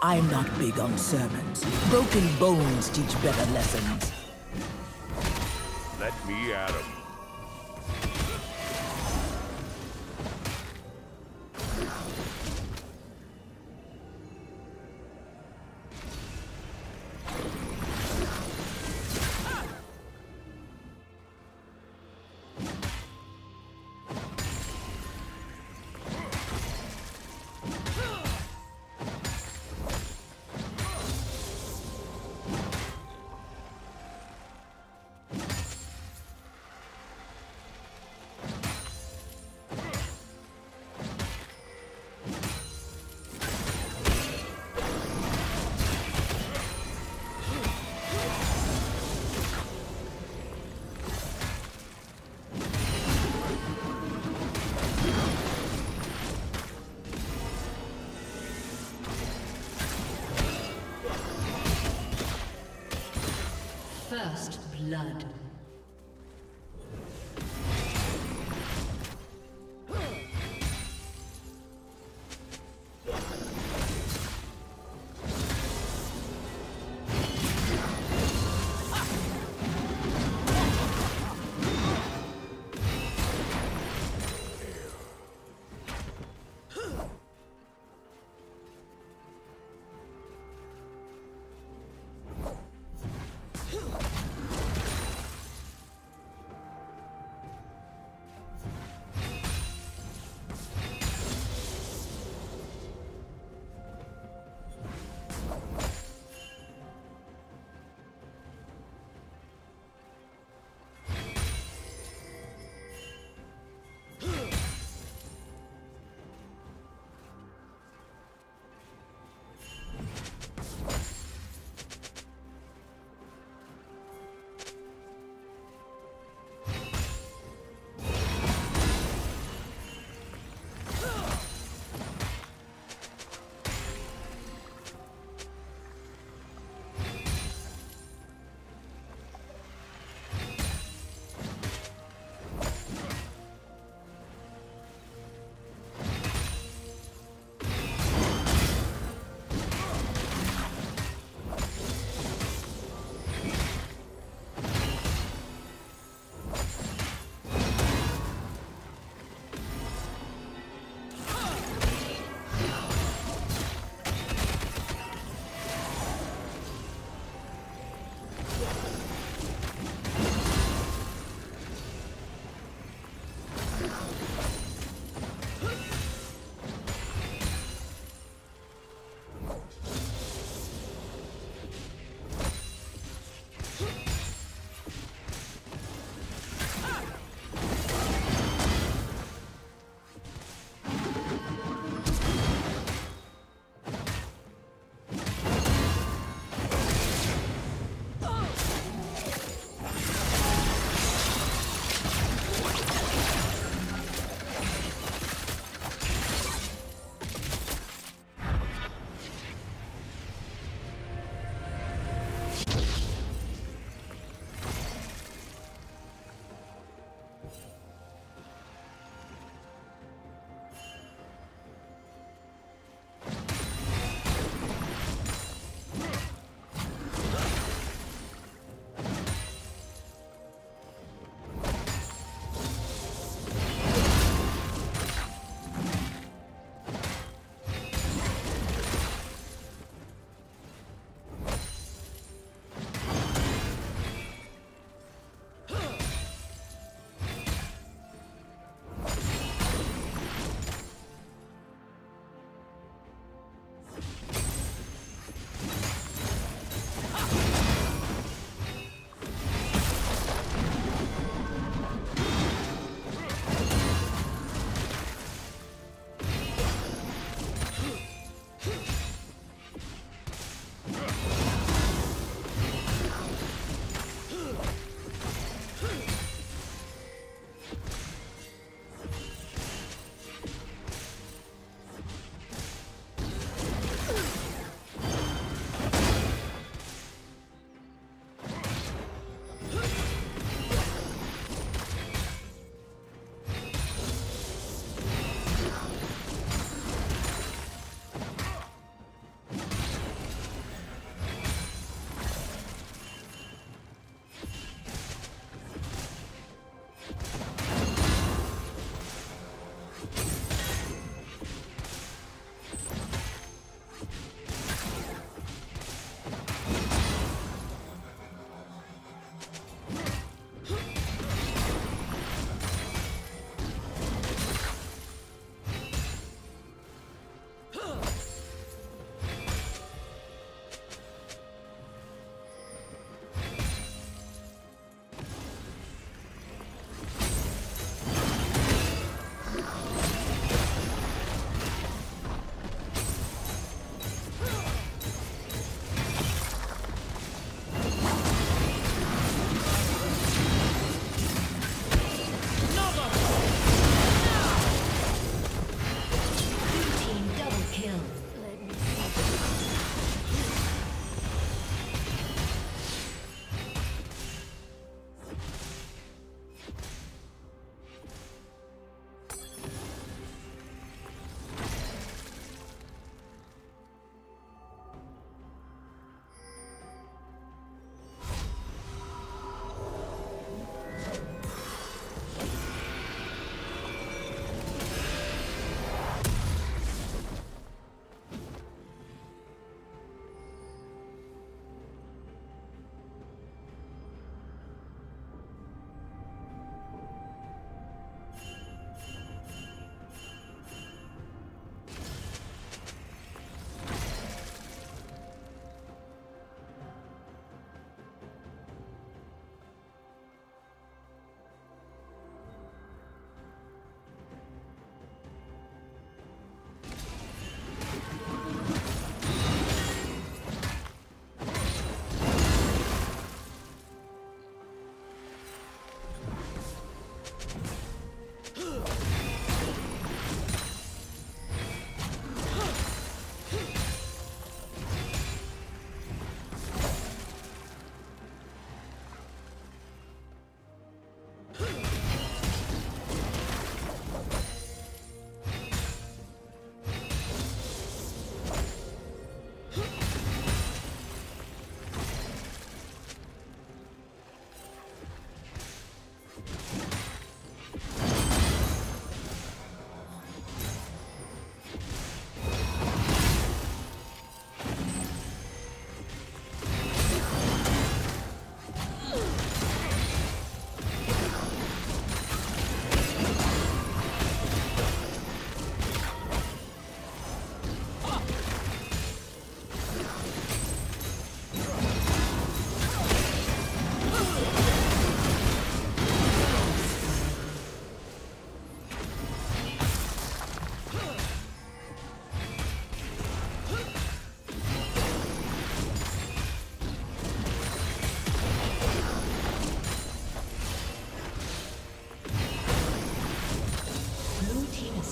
I'm not big on sermons. Broken bones teach better lessons. Let me at him. Blood.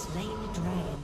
slain the dragon.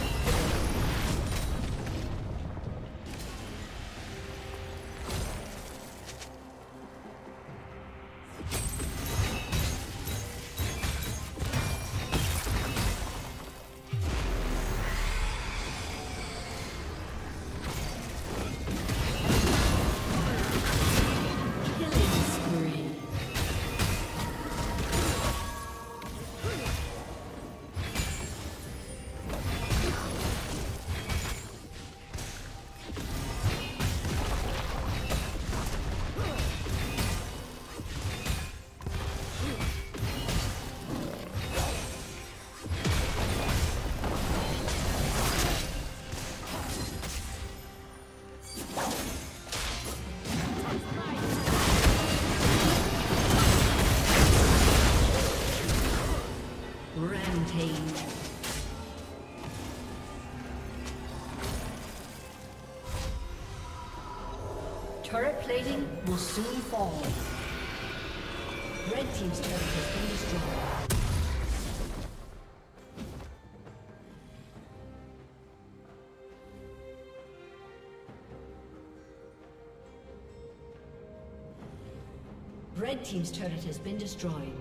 Plating will soon fall. Red Team's turret has been destroyed. Red Team's turret has been destroyed.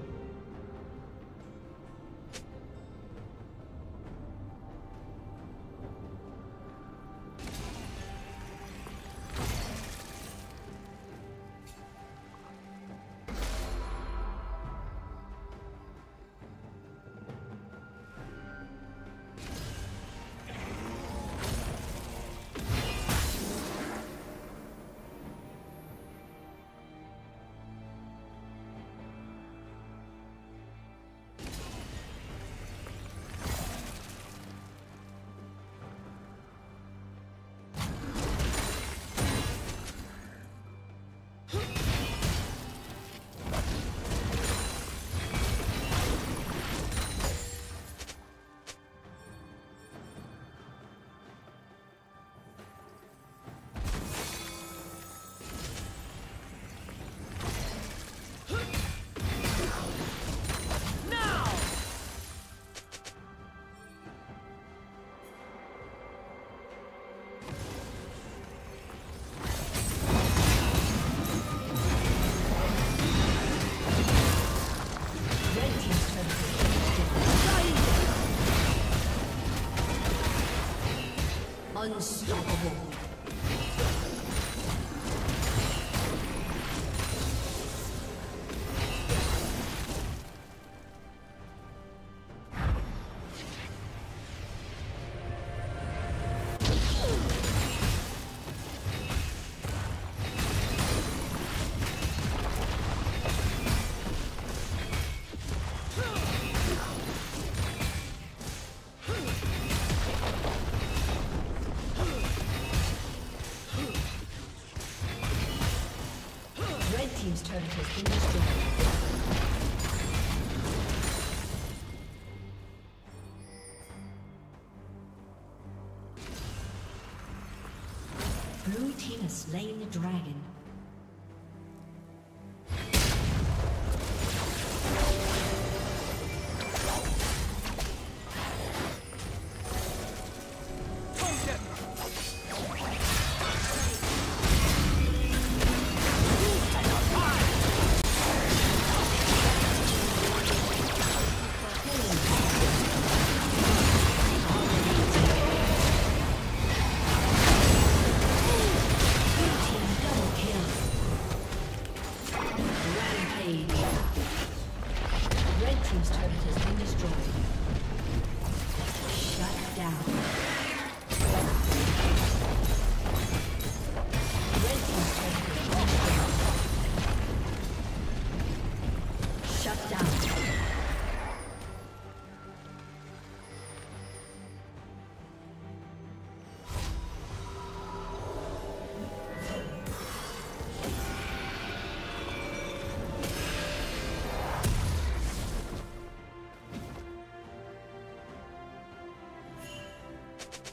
slain the dragon. down.